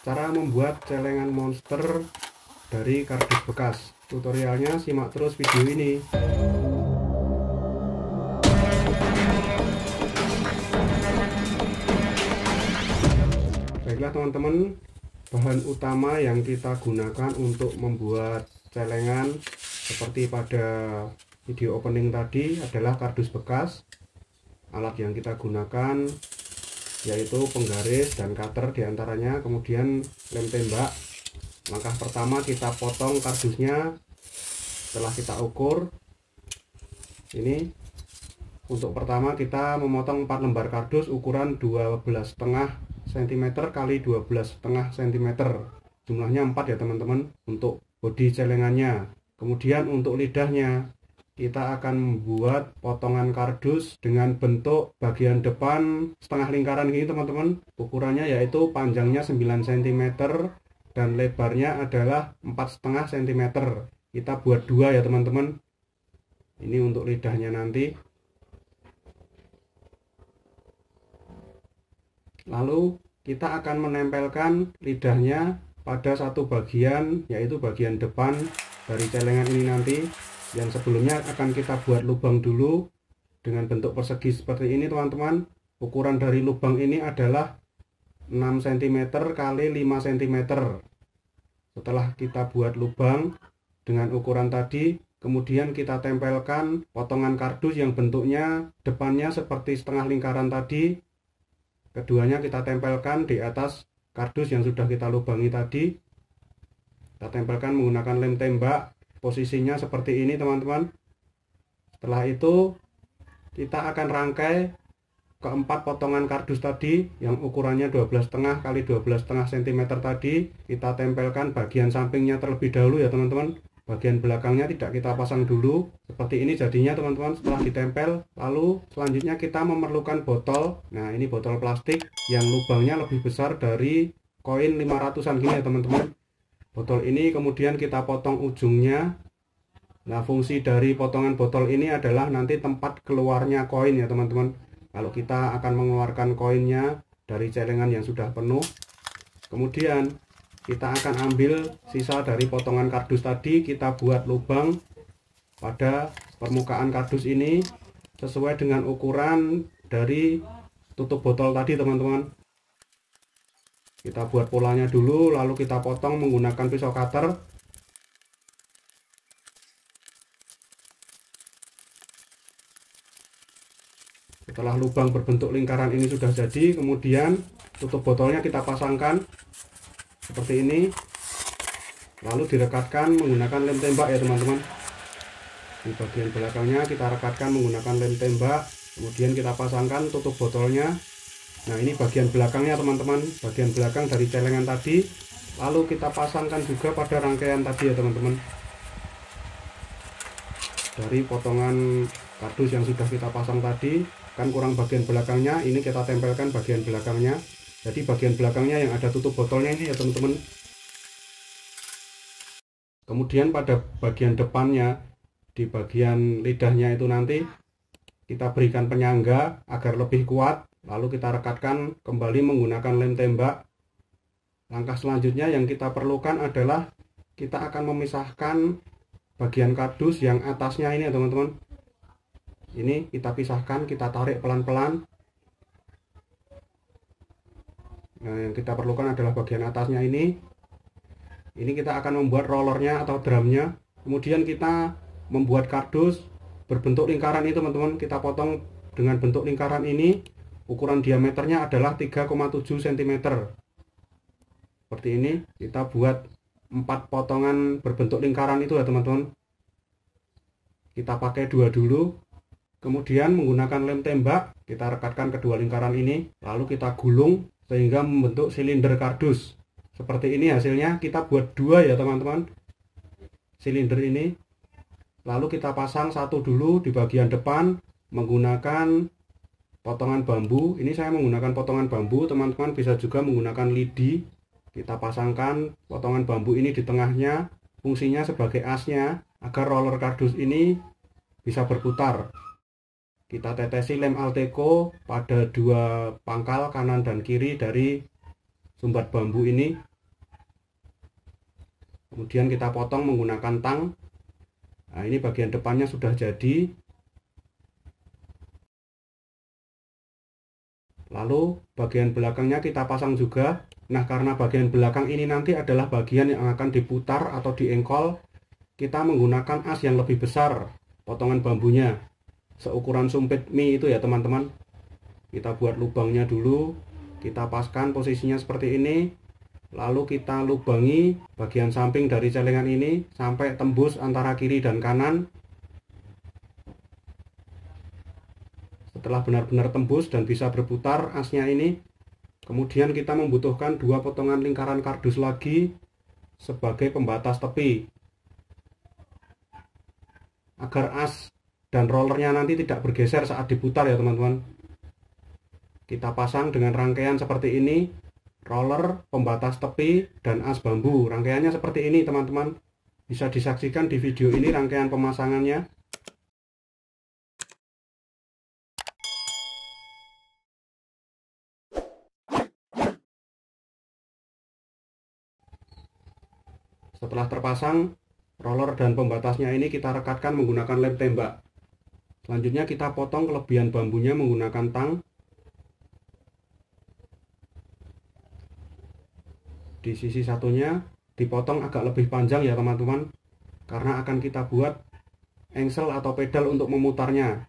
cara membuat celengan monster dari kardus bekas. Tutorialnya simak terus video ini. Baiklah teman-teman. Bahan utama yang kita gunakan untuk membuat celengan seperti pada video opening tadi adalah kardus bekas. Alat yang kita gunakan yaitu penggaris dan cutter di antaranya. Kemudian lem tembak. Langkah pertama kita potong kardusnya. Setelah kita ukur ini untuk pertama kita memotong 4 lembar kardus ukuran 12 setengah cm kali 12 setengah cm jumlahnya 4 ya teman-teman untuk bodi celengannya. Kemudian untuk lidahnya kita akan membuat potongan kardus dengan bentuk bagian depan setengah lingkaran ini teman-teman. Ukurannya yaitu panjangnya 9 cm dan lebarnya adalah 4,5 cm kita buat dua ya teman-teman. Ini untuk lidahnya nanti. Lalu kita akan menempelkan lidahnya pada satu bagian yaitu bagian depan dari celengan ini nanti yang sebelumnya akan kita buat lubang dulu dengan bentuk persegi seperti ini teman-teman. Ukuran dari lubang ini adalah 6 cm kali 5 cm setelah kita buat lubang dengan ukuran tadi kemudian kita tempelkan potongan kardus yang bentuknya depannya seperti setengah lingkaran tadi. Keduanya kita tempelkan di atas kardus yang sudah kita lubangi tadi. Kita tempelkan menggunakan lem tembak posisinya seperti ini teman-teman. Setelah itu kita akan rangkai keempat potongan kardus tadi yang ukurannya 12,5 kali 12,5 cm tadi. Kita tempelkan bagian sampingnya terlebih dahulu ya teman-teman. Bagian belakangnya tidak kita pasang dulu. Seperti ini jadinya teman-teman setelah ditempel. Lalu selanjutnya kita memerlukan botol. Nah ini botol plastik yang lubangnya lebih besar dari koin 500an gini ya teman-teman botol ini kemudian kita potong ujungnya. Nah fungsi dari potongan botol ini adalah nanti tempat keluarnya koin ya teman-teman. Kalau kita akan mengeluarkan koinnya dari celengan yang sudah penuh kemudian kita akan ambil sisa dari potongan kardus tadi kita buat lubang pada permukaan kardus ini sesuai dengan ukuran dari tutup botol tadi teman-teman kita buat polanya dulu lalu kita potong menggunakan pisau cutter. Setelah lubang berbentuk lingkaran ini sudah jadi kemudian tutup botolnya kita pasangkan seperti ini. Lalu direkatkan menggunakan lem tembak ya teman-teman. Di bagian belakangnya kita rekatkan menggunakan lem tembak. Kemudian kita pasangkan tutup botolnya nah ini bagian belakangnya teman-teman. Bagian belakang dari celengan tadi. Lalu kita pasangkan juga pada rangkaian tadi ya teman-teman. Dari potongan kardus yang sudah kita pasang tadi. Kan kurang bagian belakangnya ini kita tempelkan bagian belakangnya. Jadi bagian belakangnya yang ada tutup botolnya ini ya teman-teman. Kemudian pada bagian depannya di bagian lidahnya itu nanti kita berikan penyangga agar lebih kuat lalu kita rekatkan kembali menggunakan lem tembak. Langkah selanjutnya yang kita perlukan adalah kita akan memisahkan bagian kardus yang atasnya ini ya teman-teman. Ini kita pisahkan kita tarik pelan-pelan. Nah yang kita perlukan adalah bagian atasnya ini. Ini kita akan membuat rollernya atau drumnya. Kemudian kita membuat kardus berbentuk lingkaran ini teman-teman. Kita potong dengan bentuk lingkaran ini ukuran diameternya adalah 3,7 cm seperti ini kita buat empat potongan berbentuk lingkaran itu ya teman-teman. Kita pakai dua dulu kemudian menggunakan lem tembak kita rekatkan kedua lingkaran ini lalu kita gulung sehingga membentuk silinder kardus. Seperti ini hasilnya kita buat dua ya teman-teman. Silinder ini. Lalu kita pasang satu dulu di bagian depan menggunakan potongan bambu ini saya menggunakan potongan bambu teman-teman bisa juga menggunakan lidi. Kita pasangkan potongan bambu ini di tengahnya fungsinya sebagai asnya agar roller kardus ini bisa berputar. Kita tetesi lem Alteco pada dua pangkal kanan dan kiri dari sumbat bambu ini. Kemudian kita potong menggunakan tang. Nah ini bagian depannya sudah jadi lalu bagian belakangnya kita pasang juga. Nah karena bagian belakang ini nanti adalah bagian yang akan diputar atau diengkol kita menggunakan as yang lebih besar potongan bambunya. Seukuran sumpit mie itu ya teman-teman. Kita buat lubangnya dulu kita paskan posisinya seperti ini lalu kita lubangi bagian samping dari celengan ini sampai tembus antara kiri dan kanan setelah benar-benar tembus dan bisa berputar asnya ini. Kemudian kita membutuhkan dua potongan lingkaran kardus lagi sebagai pembatas tepi. Agar as dan rollernya nanti tidak bergeser saat diputar ya teman-teman. Kita pasang dengan rangkaian seperti ini roller, pembatas tepi, dan as bambu. Rangkaiannya seperti ini teman-teman. Bisa disaksikan di video ini rangkaian pemasangannya Setelah terpasang, roller dan pembatasnya ini kita rekatkan menggunakan lem tembak. Selanjutnya kita potong kelebihan bambunya menggunakan tang. Di sisi satunya dipotong agak lebih panjang ya teman-teman. Karena akan kita buat engsel atau pedal untuk memutarnya.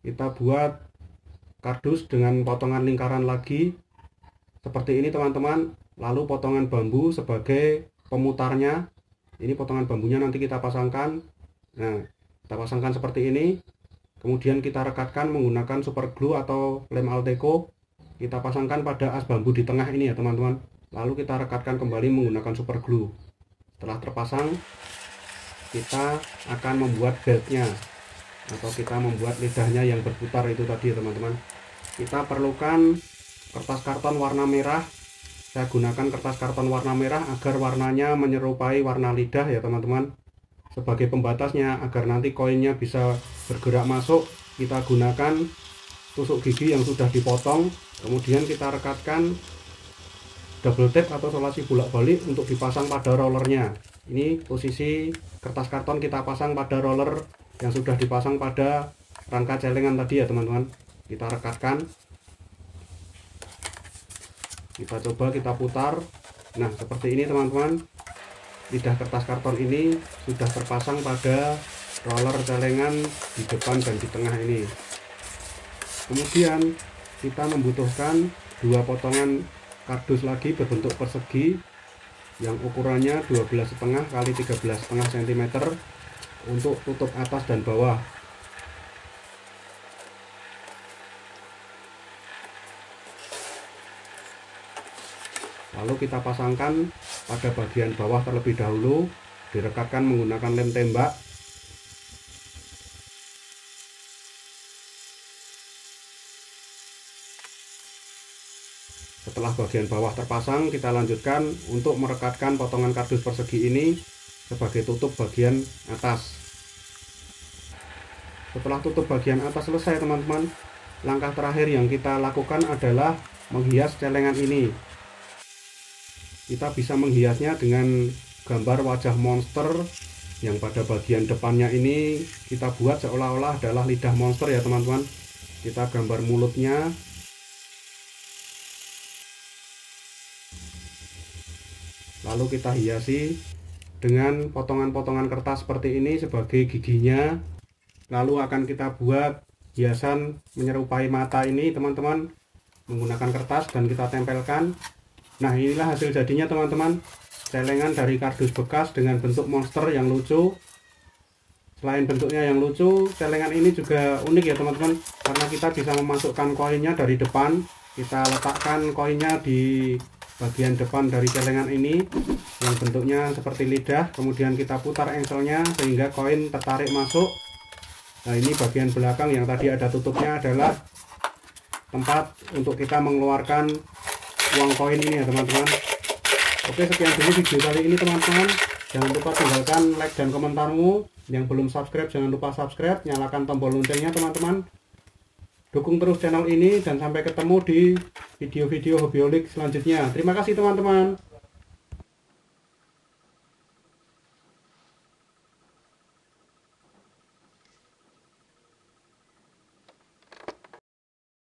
Kita buat kardus dengan potongan lingkaran lagi. Seperti ini teman-teman. Lalu potongan bambu sebagai pemutarnya. Ini potongan bambunya nanti kita pasangkan. Nah kita pasangkan seperti ini. Kemudian kita rekatkan menggunakan super glue atau lem alteco. Kita pasangkan pada as bambu di tengah ini ya teman-teman. Lalu kita rekatkan kembali menggunakan super glue. Setelah terpasang kita akan membuat beltnya. Atau kita membuat lidahnya yang berputar itu tadi ya teman-teman. Kita perlukan kertas karton warna merah saya gunakan kertas karton warna merah agar warnanya menyerupai warna lidah ya teman-teman. Sebagai pembatasnya agar nanti koinnya bisa bergerak masuk kita gunakan tusuk gigi yang sudah dipotong. Kemudian kita rekatkan double tape atau solasi bolak-balik untuk dipasang pada rollernya. Ini posisi kertas karton kita pasang pada roller yang sudah dipasang pada rangka celengan tadi ya teman-teman. Kita rekatkan kita coba kita putar. Nah seperti ini teman-teman. Lidah kertas karton ini sudah terpasang pada roller celengan di depan dan di tengah ini. Kemudian kita membutuhkan dua potongan kardus lagi berbentuk persegi yang ukurannya 12,5 kali 13,5 cm untuk tutup atas dan bawah lalu kita pasangkan pada bagian bawah terlebih dahulu direkatkan menggunakan lem tembak. Setelah bagian bawah terpasang kita lanjutkan untuk merekatkan potongan kardus persegi ini sebagai tutup bagian atas. Setelah tutup bagian atas selesai teman-teman langkah terakhir yang kita lakukan adalah menghias celengan ini kita bisa menghiasnya dengan gambar wajah monster yang pada bagian depannya ini kita buat seolah-olah adalah lidah monster ya teman-teman. Kita gambar mulutnya. Lalu kita hiasi dengan potongan-potongan kertas seperti ini sebagai giginya. Lalu akan kita buat hiasan menyerupai mata ini teman-teman. Menggunakan kertas dan kita tempelkan Nah inilah hasil jadinya teman-teman. Celengan dari kardus bekas dengan bentuk monster yang lucu. Selain bentuknya yang lucu Celengan ini juga unik ya teman-teman. Karena kita bisa memasukkan koinnya dari depan. Kita letakkan koinnya di bagian depan dari celengan ini. Yang bentuknya seperti lidah. Kemudian kita putar engselnya sehingga koin tertarik masuk. Nah ini bagian belakang yang tadi ada tutupnya adalah tempat untuk kita mengeluarkan uang koin ini ya teman-teman. Oke sekian dulu video kali ini teman-teman. Jangan lupa tinggalkan like dan komentarmu. Yang belum subscribe jangan lupa subscribe. Nyalakan tombol loncengnya teman-teman. Dukung terus channel ini dan sampai ketemu di video-video hobiolik selanjutnya. Terima kasih teman-teman